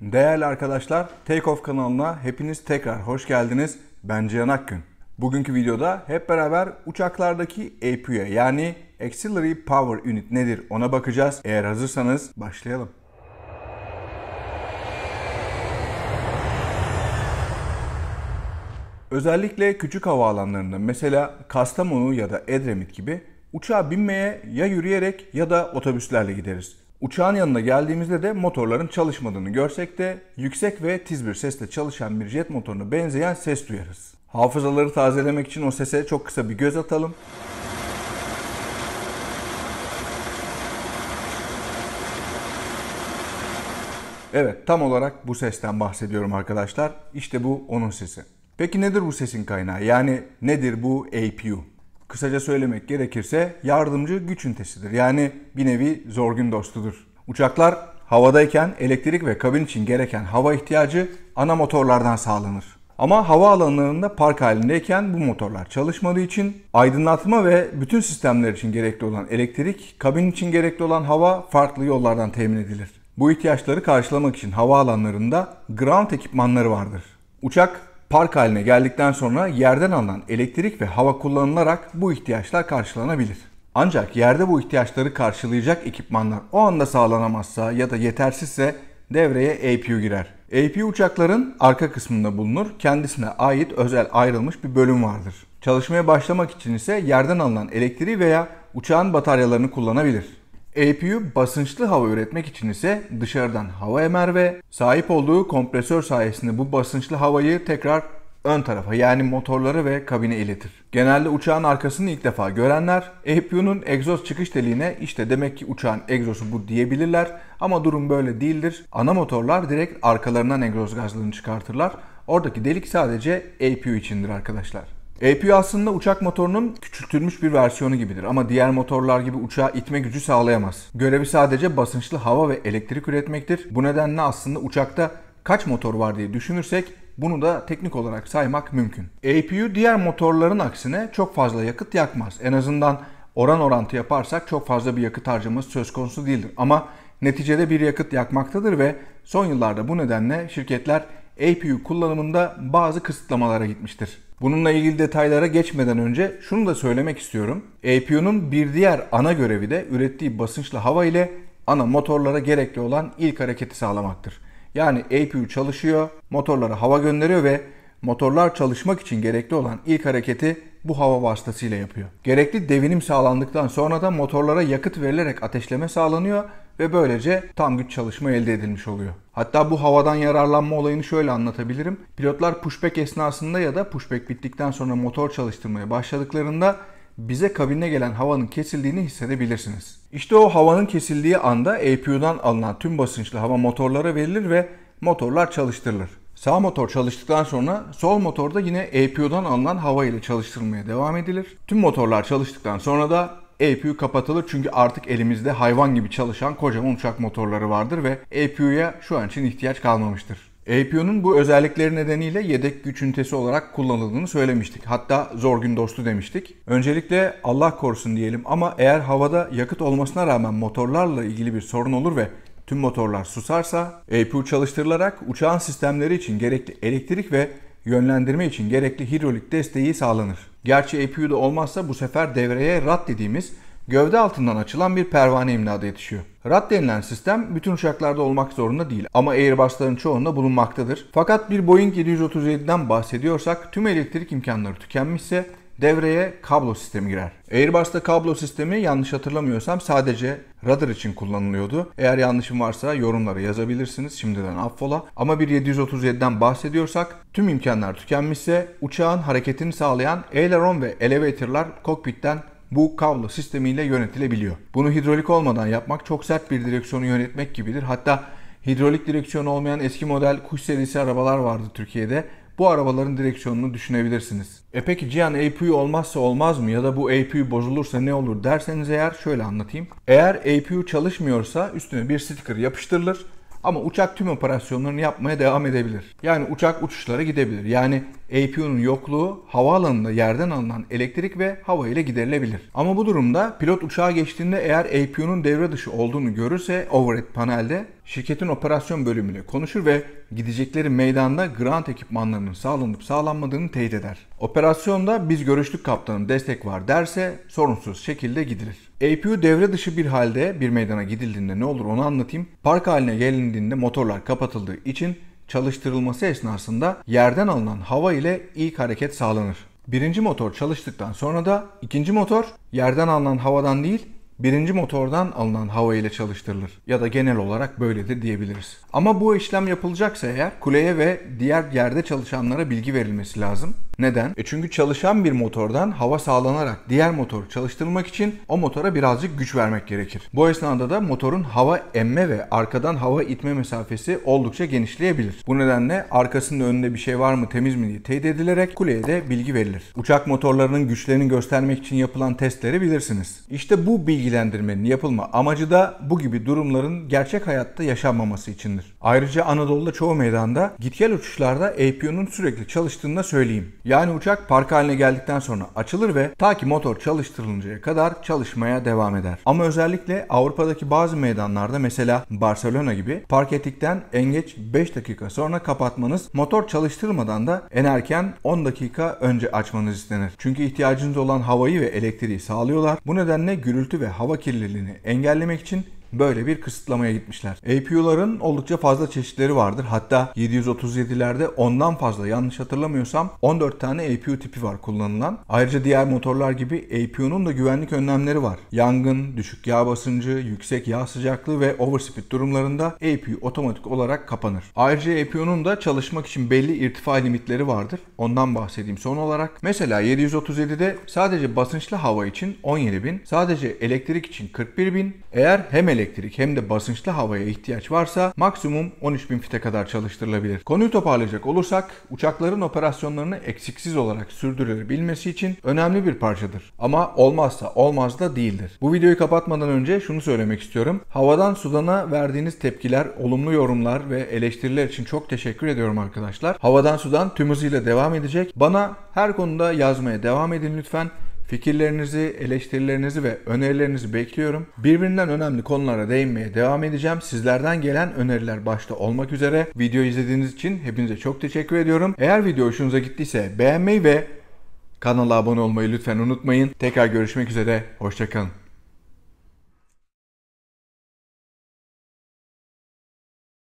Değerli arkadaşlar, Takeoff kanalına hepiniz tekrar hoş geldiniz. Ben Cihan Akgün. Bugünkü videoda hep beraber uçaklardaki APU'ya yani Auxiliary Power Unit nedir ona bakacağız. Eğer hazırsanız başlayalım. Özellikle küçük havaalanlarında mesela Kastamonu ya da Edremit gibi uçağa binmeye ya yürüyerek ya da otobüslerle gideriz. Uçağın yanına geldiğimizde de motorların çalışmadığını görsek de yüksek ve tiz bir sesle çalışan bir jet motoruna benzeyen ses duyarız. Hafızaları tazelemek için o sese çok kısa bir göz atalım. Evet tam olarak bu sesten bahsediyorum arkadaşlar. İşte bu onun sesi. Peki nedir bu sesin kaynağı? Yani nedir bu APU? Kısaca söylemek gerekirse yardımcı güç ünitesidir. Yani bir nevi zorgun dostudur. Uçaklar havadayken elektrik ve kabin için gereken hava ihtiyacı ana motorlardan sağlanır. Ama hava alanlarında park halindeyken bu motorlar çalışmadığı için aydınlatma ve bütün sistemler için gerekli olan elektrik, kabin için gerekli olan hava farklı yollardan temin edilir. Bu ihtiyaçları karşılamak için hava alanlarında ground ekipmanları vardır. Uçak park haline geldikten sonra yerden alınan elektrik ve hava kullanılarak bu ihtiyaçlar karşılanabilir. Ancak yerde bu ihtiyaçları karşılayacak ekipmanlar o anda sağlanamazsa ya da yetersizse devreye APU girer. APU uçakların arka kısmında bulunur. Kendisine ait özel ayrılmış bir bölüm vardır. Çalışmaya başlamak için ise yerden alınan elektriği veya uçağın bataryalarını kullanabilir. APU basınçlı hava üretmek için ise dışarıdan hava emer ve sahip olduğu kompresör sayesinde bu basınçlı havayı tekrar ön tarafa yani motorları ve kabine iletir. Genelde uçağın arkasını ilk defa görenler APU'nun egzoz çıkış deliğine işte demek ki uçağın egzozu bu diyebilirler ama durum böyle değildir. Ana motorlar direkt arkalarından egzoz gazlarını çıkartırlar. Oradaki delik sadece APU içindir arkadaşlar. APU aslında uçak motorunun küçültülmüş bir versiyonu gibidir ama diğer motorlar gibi uçağı itme gücü sağlayamaz. Görevi sadece basınçlı hava ve elektrik üretmektir. Bu nedenle aslında uçakta kaç motor var diye düşünürsek bunu da teknik olarak saymak mümkün. APU diğer motorların aksine çok fazla yakıt yakmaz. En azından oran orantı yaparsak çok fazla bir yakıt harcaması söz konusu değildir. Ama neticede bir yakıt yakmaktadır ve son yıllarda bu nedenle şirketler APU kullanımında bazı kısıtlamalara gitmiştir. Bununla ilgili detaylara geçmeden önce şunu da söylemek istiyorum. APU'nun bir diğer ana görevi de ürettiği basınçlı hava ile ana motorlara gerekli olan ilk hareketi sağlamaktır. Yani APU çalışıyor, motorlara hava gönderiyor ve motorlar çalışmak için gerekli olan ilk hareketi bu hava vasıtasıyla yapıyor. Gerekli devinim sağlandıktan sonra da motorlara yakıt verilerek ateşleme sağlanıyor ve böylece tam güç çalışma elde edilmiş oluyor. Hatta bu havadan yararlanma olayını şöyle anlatabilirim. Pilotlar pushback esnasında ya da pushback bittikten sonra motor çalıştırmaya başladıklarında bize kabine gelen havanın kesildiğini hissedebilirsiniz. İşte o havanın kesildiği anda APU'dan alınan tüm basınçlı hava motorlara verilir ve motorlar çalıştırılır. Sağ motor çalıştıktan sonra sol motorda yine APU'dan alınan hava ile çalıştırılmaya devam edilir. Tüm motorlar çalıştıktan sonra da APU kapatılır çünkü artık elimizde hayvan gibi çalışan kocaman uçak motorları vardır ve APU'ya şu an için ihtiyaç kalmamıştır. APU'nun bu özellikleri nedeniyle yedek güç ünitesi olarak kullanıldığını söylemiştik. Hatta zor gün dostu demiştik. Öncelikle Allah korusun diyelim ama eğer havada yakıt olmasına rağmen motorlarla ilgili bir sorun olur ve tüm motorlar susarsa APU çalıştırılarak uçağın sistemleri için gerekli elektrik ve yönlendirme için gerekli hidrolik desteği sağlanır. Gerçi APU'da olmazsa bu sefer devreye RAT dediğimiz gövde altından açılan bir pervane imdadı yetişiyor. RAT denilen sistem bütün uçaklarda olmak zorunda değil ama Airbus'ların çoğunda bulunmaktadır. Fakat bir Boeing 737'den bahsediyorsak tüm elektrik imkanları tükenmişse devreye kablo sistemi girer. Airbus'ta kablo sistemi yanlış hatırlamıyorsam sadece radar için kullanılıyordu. Eğer yanlışım varsa yorumlara yazabilirsiniz şimdiden affola. Ama bir 737'den bahsediyorsak tüm imkanlar tükenmişse uçağın hareketini sağlayan aileron ve elevatorlar kokpitten bu kablo sistemiyle yönetilebiliyor. Bunu hidrolik olmadan yapmak çok sert bir direksiyonu yönetmek gibidir. Hatta hidrolik direksiyon olmayan eski model kuş serisi arabalar vardı Türkiye'de bu arabaların direksiyonunu düşünebilirsiniz. E peki Cihan APU olmazsa olmaz mı ya da bu APU bozulursa ne olur derseniz eğer şöyle anlatayım. Eğer APU çalışmıyorsa üstüne bir sticker yapıştırılır ama uçak tüm operasyonlarını yapmaya devam edebilir. Yani uçak uçuşlara gidebilir. Yani APU'nun yokluğu havaalanında yerden alınan elektrik ve hava ile giderilebilir. Ama bu durumda pilot uçağa geçtiğinde eğer APU'nun devre dışı olduğunu görürse overhead panelde şirketin operasyon bölümüyle konuşur ve gidecekleri meydanda grant ekipmanlarının sağlanıp sağlanmadığını teyit eder. Operasyonda biz görüştük kaptanım destek var derse sorunsuz şekilde gidilir. APU devre dışı bir halde bir meydana gidildiğinde ne olur onu anlatayım. Park haline gelindiğinde motorlar kapatıldığı için çalıştırılması esnasında yerden alınan hava ile ilk hareket sağlanır. Birinci motor çalıştıktan sonra da ikinci motor yerden alınan havadan değil birinci motordan alınan hava ile çalıştırılır. Ya da genel olarak böyledir diyebiliriz. Ama bu işlem yapılacaksa eğer kuleye ve diğer yerde çalışanlara bilgi verilmesi lazım. Neden? E çünkü çalışan bir motordan hava sağlanarak diğer motor çalıştırılmak için o motora birazcık güç vermek gerekir. Bu esnada da motorun hava emme ve arkadan hava itme mesafesi oldukça genişleyebilir. Bu nedenle arkasında önünde bir şey var mı temiz mi diye teyit edilerek kuleye de bilgi verilir. Uçak motorlarının güçlerini göstermek için yapılan testleri bilirsiniz. İşte bu bilgilendirmenin yapılma amacı da bu gibi durumların gerçek hayatta yaşanmaması içindir. Ayrıca Anadolu'da çoğu meydanda git gel uçuşlarda APU'nun sürekli çalıştığını söyleyeyim. Yani uçak park haline geldikten sonra açılır ve ta ki motor çalıştırılıncaya kadar çalışmaya devam eder. Ama özellikle Avrupa'daki bazı meydanlarda mesela Barcelona gibi park ettikten en geç 5 dakika sonra kapatmanız motor çalıştırmadan da en erken 10 dakika önce açmanız istenir. Çünkü ihtiyacınız olan havayı ve elektriği sağlıyorlar. Bu nedenle gürültü ve hava kirliliğini engellemek için böyle bir kısıtlamaya gitmişler. APU'ların oldukça fazla çeşitleri vardır. Hatta 737'lerde ondan fazla yanlış hatırlamıyorsam 14 tane APU tipi var kullanılan. Ayrıca diğer motorlar gibi APU'nun da güvenlik önlemleri var. Yangın, düşük yağ basıncı, yüksek yağ sıcaklığı ve overspeed durumlarında APU otomatik olarak kapanır. Ayrıca APU'nun da çalışmak için belli irtifa limitleri vardır. Ondan bahsedeyim son olarak. Mesela 737'de sadece basınçlı hava için 17.000, sadece elektrik için 41.000, eğer hem elektrik hem de basınçlı havaya ihtiyaç varsa maksimum 13.000 fite kadar çalıştırılabilir. Konuyu toparlayacak olursak uçakların operasyonlarını eksiksiz olarak sürdürülebilmesi için önemli bir parçadır. Ama olmazsa olmaz da değildir. Bu videoyu kapatmadan önce şunu söylemek istiyorum. Havadan sudana verdiğiniz tepkiler, olumlu yorumlar ve eleştiriler için çok teşekkür ediyorum arkadaşlar. Havadan sudan tüm hızıyla devam edecek. Bana her konuda yazmaya devam edin lütfen. Fikirlerinizi, eleştirilerinizi ve önerilerinizi bekliyorum. Birbirinden önemli konulara değinmeye devam edeceğim. Sizlerden gelen öneriler başta olmak üzere video izlediğiniz için hepinize çok teşekkür ediyorum. Eğer video hoşunuza gittiyse beğenmeyi ve kanala abone olmayı lütfen unutmayın. Tekrar görüşmek üzere. Hoşçakalın.